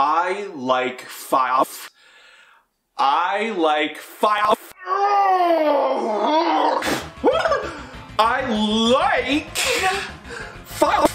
I like file. I like file. I like file.